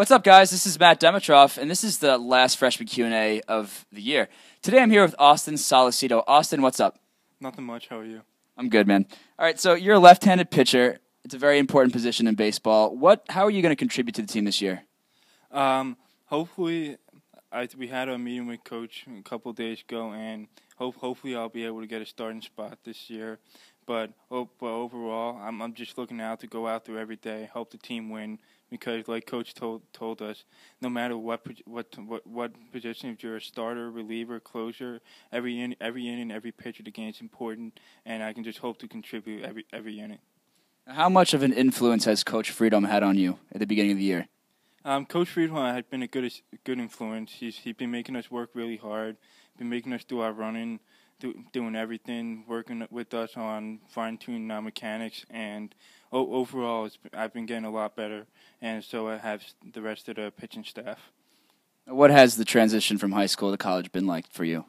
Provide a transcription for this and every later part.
What's up, guys? This is Matt Dimitrov, and this is the last freshman Q and A of the year. Today, I'm here with Austin Solecitto. Austin, what's up? Nothing much. How are you? I'm good, man. All right, so you're a left-handed pitcher. It's a very important position in baseball. What? How are you going to contribute to the team this year? Um, hopefully, I we had a meeting with coach a couple days ago, and hope hopefully I'll be able to get a starting spot this year. But oh, but overall, I'm I'm just looking out to go out there every day, help the team win. Because like coach told told us, no matter what what what what position, if you're a starter, reliever, closer, every in, every inning, every pitch of the game is important, and I can just hope to contribute every every inning. How much of an influence has Coach Friedholm had on you at the beginning of the year? Um, Coach Friedholm has been a good good influence. He's he's been making us work really hard, been making us do our running, do, doing everything, working with us on fine tuning our mechanics, and o- overall, I've been getting a lot better, and so I have the rest of the pitching staff. What has the transition from high school to college been like for you?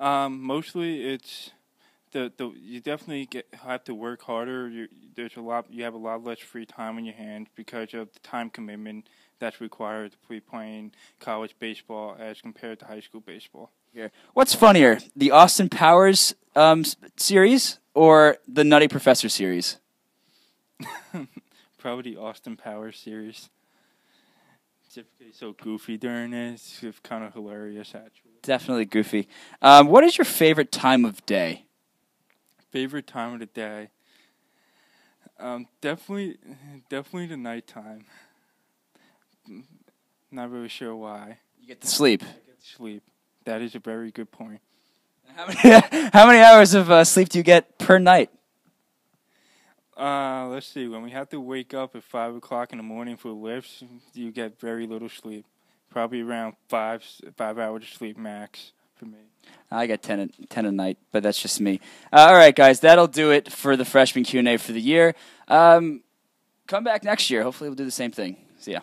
Um, mostly, it's the the you definitely get have to work harder. You, there's a lot you have a lot less free time on your hands because of the time commitment that's required to be playing college baseball as compared to high school baseball. Yeah. What's funnier, the Austin Powers um, series or the Nutty Professor series? Probably the Austin Powers series. Typically so goofy during it. It's kind of hilarious, actually. Definitely goofy. Um, what is your favorite time of day? Favorite time of the day. Um, definitely, definitely the nighttime. Not really sure why. You get to sleep. I get to sleep. That is a very good point. How many, how many hours of uh, sleep do you get per night? Uh, let's see. When we have to wake up at five o'clock in the morning for lifts, you get very little sleep. Probably around five five hours of sleep max me. I got 10 a, 10 a night, but that's just me. Uh, all right, guys, that'll do it for the freshman Q&A for the year. Um, come back next year. Hopefully we'll do the same thing. See ya.